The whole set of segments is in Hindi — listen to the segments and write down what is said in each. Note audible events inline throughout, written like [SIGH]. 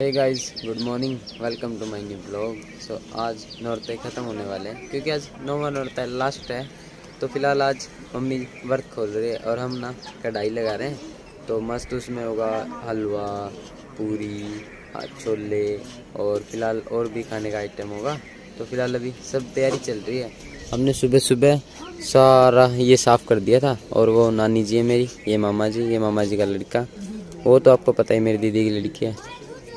Hey guys good morning welcome to my new blog so आज नौरते ख़त्म होने वाले हैं, क्योंकि आज नौवा नौरता लास्ट है। तो फ़िलहाल आज मम्मी वर्क खोल रही है और हम ना कढ़ाई लगा रहे हैं। तो मस्त उसमें होगा हलवा, पूरी छोले और फ़िलहाल और भी खाने का आइटम होगा। तो फ़िलहाल अभी सब तैयारी चल रही है। हमने सुबह सुबह सारा ये साफ़ कर दिया था और वो नानी जी है मेरी, ये मामा जी, ये मामा जी का लड़का। वो तो आपको पता ही, मेरी दीदी की लड़की है।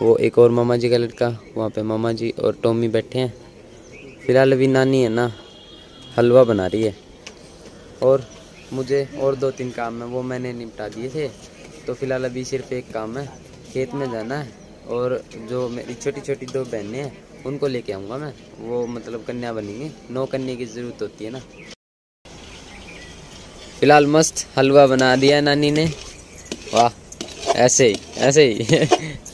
वो एक और मामा जी का लड़का, वहाँ पे मामा जी और टॉमी बैठे हैं। फ़िलहाल अभी नानी है ना, हलवा बना रही है। और मुझे और दो तीन काम है, वो मैंने निपटा दिए थे। तो फ़िलहाल अभी सिर्फ़ एक काम है, खेत में जाना है। और जो मेरी छोटी छोटी दो बहनें हैं, उनको लेके आऊँगा मैं। वो मतलब कन्या बनेंगी, नौ कन्या की ज़रूरत होती है ना। फ़िलहाल मस्त हलवा बना दिया नानी ने। वाह, ऐसे ही ऐसे ही। [LAUGHS]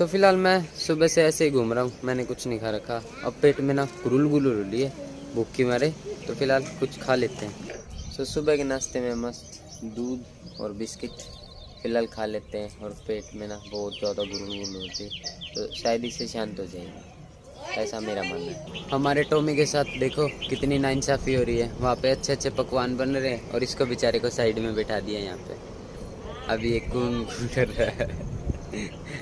सो फ़िलहाल मैं सुबह से ऐसे ही घूम रहा हूँ। मैंने कुछ नहीं खा रखा। अब पेट में ना गुरुल गुलुल हो है। भूख की मारे। तो फ़िलहाल कुछ खा लेते हैं। सो सुबह के नाश्ते में मस्त दूध और बिस्किट फ़िलहाल खा लेते हैं। और पेट में ना बहुत ज़्यादा गुरुल गुल होती है। तो शायद इससे शांत हो जाएँगे। ऐसा मेरा मानना है। हमारे टोमी के साथ देखो कितनी नाइंसाफ़ी हो रही है। वहाँ पे अच्छे अच्छे पकवान बन रहे हैं। और इसको बेचारे को साइड में बैठा दिया यहाँ पे। अभी एक कून [LAUGHS] कर रहा है।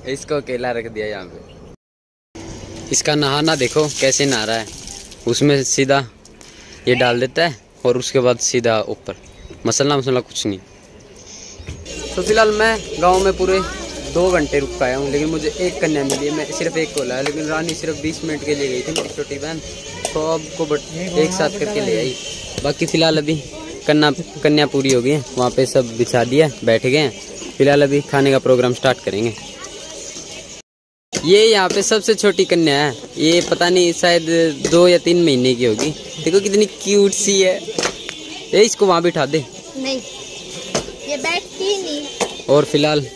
इसको अकेला रख दिया यहाँ पे। इसका नहाना देखो कैसे नहा रहा है। उसमें सीधा ये डाल देता है और उसके बाद सीधा ऊपर। मसला मसला कुछ नहीं। तो फ़िलहाल मैं गाँव में पूरे दो घंटे रुक पाया हूँ, लेकिन मुझे एक कन्या मिली है। मैं सिर्फ़ एक को लाया, लेकिन रानी सिर्फ़ बीस मिनट के लिए गई थी मेरी छोटी बहन। तो अब को बट एक साथ करके ले आई। बाकी फ़िलहाल अभी कन्या कन्या पूरी हो गई है। वहाँ पे सब बिछा दिया, बैठ गए हैं। फ़िलहाल अभी खाने का प्रोग्राम स्टार्ट करेंगे। ये यहाँ पे सबसे छोटी कन्या है। ये पता नहीं शायद दो या तीन महीने की होगी। देखो कितनी क्यूट सी है। ये इसको वहाँ बिठा दे। नहीं ये बैठती नहीं। और फ़िलहाल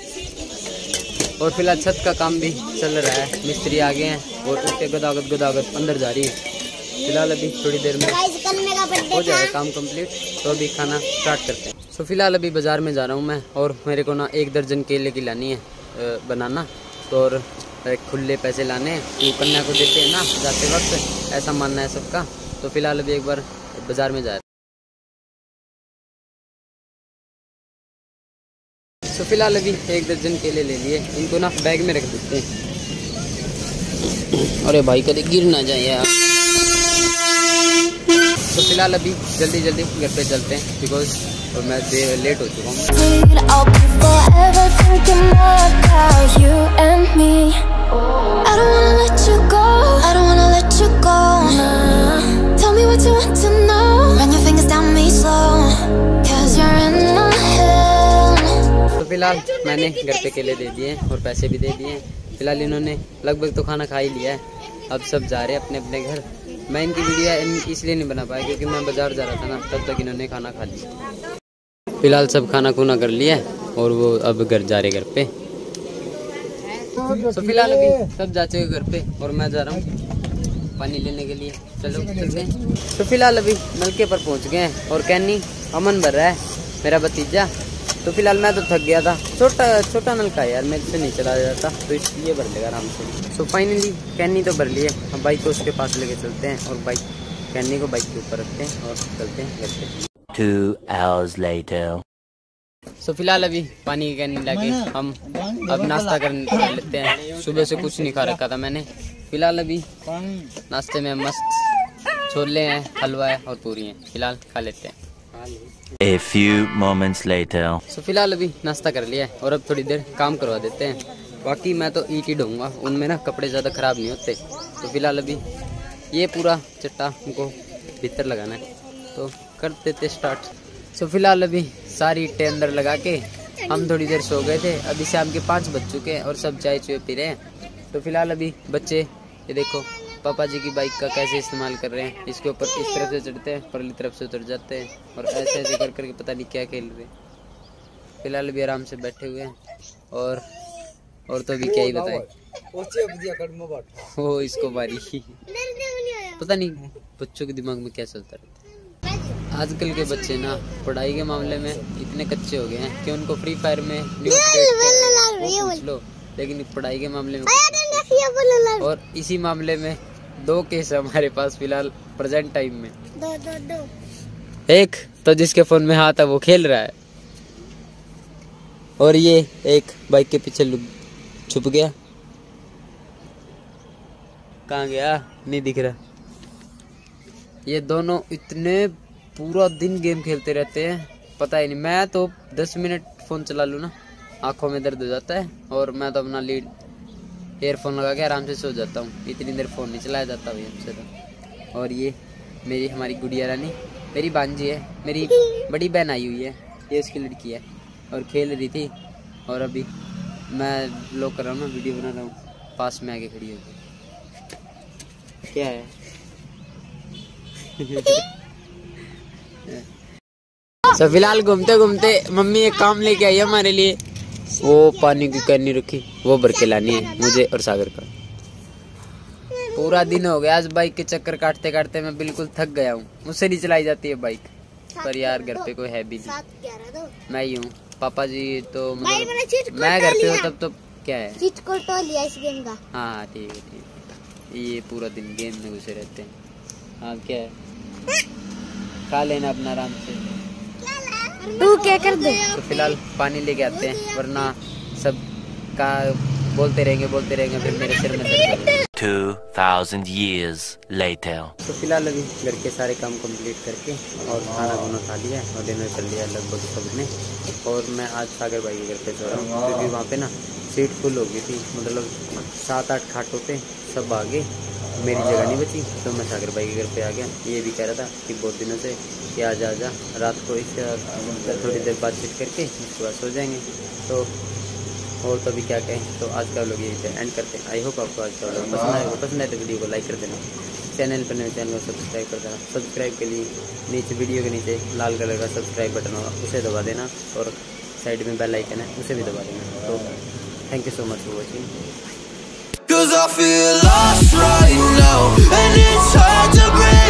और फ़िलहाल छत का काम भी चल रहा है। मिस्त्री आ गए हैं और उसके गदागद गदागद अंदर जा रही है। फ़िलहाल अभी थोड़ी देर में हो जाएगा काम कंप्लीट तो अभी खाना स्टार्ट करते हैं। सो फ़िलहाल अभी बाज़ार में जा रहा हूँ मैं, और मेरे को ना एक दर्जन केले की लानी है बनाना। तो और खुले पैसे लाने हैं तो कन्या को देते हैं ना, जाते वक्त। ऐसा मानना है सबका। तो फ़िलहाल अभी एक बार बाज़ार में जा रहे तो फ़िलहाल अभी एक दर्जन केले ले लिए, इनको ना बैग में रख देते हैं। अरे भाई, कभी गिर ना जाए यार। तो फ़िलहाल अभी जल्दी जल्दी घर पे चलते हैं बिकॉज़ और मैं देर लेट हो चुका हूँ। तो फ़िलहाल मैंने घर पे केले दे दिए और पैसे भी दे दिए। फ़िलहाल इन्होंने लगभग तो खाना खा ही लिया है। अब सब जा रहे हैं अपने अपने घर। मैं इनकी वीडियो इसलिए नहीं बना पाया क्योंकि मैं बाज़ार जा रहा था ना तब तक इन्होंने खाना खा लिया। फ़िलहाल सब खाना खूना कर लिया और वो अब घर जा रहे घर पे। तो फ़िलहाल अभी सब जा चुके घर पे और मैं जा रहा हूँ पानी लेने के लिए। चलो, चलते हैं। तो फ़िलहाल अभी नलके पर पहुँच गए हैं और कैनी अमन भर रहा है, मेरा भतीजा। तो फ़िलहाल मैं तो थक गया था। छोटा छोटा नलका यार, मेरे से नहीं चला जाता तो इसलिए भर लेगा आराम से। सो फाइनली कैनी तो भर लिए। अब बाइक को उसके पास लेके चलते हैं और बाइक कैनी को बाइक के ऊपर रखते हैं और चलते हैं घर पे। Two hours later. सो फ़िलहाल अभी पानी की कैनी लाके हम अब नाश्ता कर लेते हैं। सुबह से कुछ नहीं खा रखा था मैंने। फ़िलहाल अभी नाश्ते में मस्त छोले हैं हलवा है और पूरी हैं। फ़िलहाल खा लेते हैं। A few moments later. सो फ़िलहाल अभी नाश्ता कर लिया है और अब थोड़ी देर काम करवा देते हैं। बाकी मैं तो ईट ही ढूंढूँगा उनमें ना कपड़े ज़्यादा ख़राब नहीं होते। तो फ़िलहाल अभी ये पूरा चट्टा हमको भीतर लगाना है। तो कर देते स्टार्ट सो फ़िलहाल अभी सारी इट्टे अंदर लगा के हम थोड़ी देर सो गए थे। अभी शाम के पाँच बज चुके हैं और सब चाय चुए पी रहे हैं। तो फ़िलहाल अभी बच्चे ये देखो पापा जी की बाइक का कैसे इस्तेमाल कर रहे हैं। इसके ऊपर इस तरफ़ से चढ़ते हैं परली तरफ़ से उतर जाते हैं और ऐसे ऐसे कर करके पता नहीं क्या खेल रहे हैं। फ़िलहाल भी आराम से बैठे हुए हैं और और तो भी क्या ही बताए। हो इसको बारी पता नहीं बच्चों के दिमाग में क्या चलता है। आजकल के बच्चे ना पढ़ाई के मामले में इतने कच्चे हो गए हैं कि उनको फ्री फायर में न्यू पूछ लो लेकिन पढ़ाई के मामले में और इसी मामले में दो केस हमारे पास फ़िलहाल प्रेजेंट टाइम में। दो दो दो। एक तो जिसके फ़ोन में हाथ है वो खेल रहा है। और ये एक बाइक के पीछे छुप गया। कहाँ गया? नहीं दिख रहा। ये दोनों इतने पूरा दिन गेम खेलते रहते हैं। पता ही नहीं, मैं तो दस मिनट फ़ोन चला लूँ ना, आँखों में दर्द हो जाता है और मैं तो अपना लीड एयरफोन लगा के आराम से सो जाता हूँ। इतनी देर फ़ोन नहीं चलाया जाता भाई हमसे तो। और ये मेरी हमारी गुड़िया रानी, मेरी बांजी है, मेरी बड़ी बहन आई हुई है, ये उसकी लड़की है और खेल रही थी और अभी मैं लोग कर रहा हूँ ना वीडियो बना रहा हूँ, पास में आके खड़ी होगी क्या है? [LAUGHS] so, फ़िलहाल घूमते घूमते मम्मी एक काम लेके आई है हमारे लिए। वो पानी की कैनी रखी वो भर के लानी है मुझे और सागर का। पूरा दिन हो गया आज बाइक के चक्कर काटते काटते मैं बिल्कुल थक गया हूँ। मुझसे नहीं चलाई जाती है बाइक पर यार घर पे कोई है भी नहीं। मैं ही हूँ। पापा जी तो मतलब मैं घर पे हूँ तब तो क्या है? तो लिया इस गेम का। हाँ ठीक है ठीक ये पूरा दिन गेम में घुसे रहते हैं। हाँ क्या है? खा लेना अपना आराम से। तू क्या कर दे? तो फ़िलहाल पानी लेके आते हैं वरना सब का बोलते रहेंगे बोलते रहेंगे फिर मेरे सिर में दर्द 2000 years later. तो फ़िलहाल अभी घर के सारे काम कंप्लीट करके और खाना वाना खा लिया और डिनर कर लिया लगभग सबने और मैं आज सागर भाई के घर पे सो रहा हूँ क्योंकि वहाँ पे ना सीट फुल हो गई थी। मतलब सात आठ खाटों पे सब आ गए। मेरी जगह नहीं बची तो मैं सागर भाई के घर पे आ गया। ये भी कह रहा था कि बहुत दिनों से, कि आ जा आ जा। रात को साथ थोड़ी देर बातचीत करके उसके बाद सो जाएँगे। तो और तो अभी क्या कहें तो आज का लोग यही पे एंड करते हैं। आई होप आपको आज का व्लॉग पसंद आएगा पसंद आए तो वीडियो को लाइक कर देना। चैनल पर नए चैनल को सब्सक्राइब कर देना। सब्सक्राइब के लिए नीचे वीडियो के नीचे लाल कलर का सब्सक्राइब बटन होगा, उसे दबा देना। और साइड में बेल आइकन है, उसे भी दबा देना। तो thank you so much for watching Cause I feel lost right now And it's hard to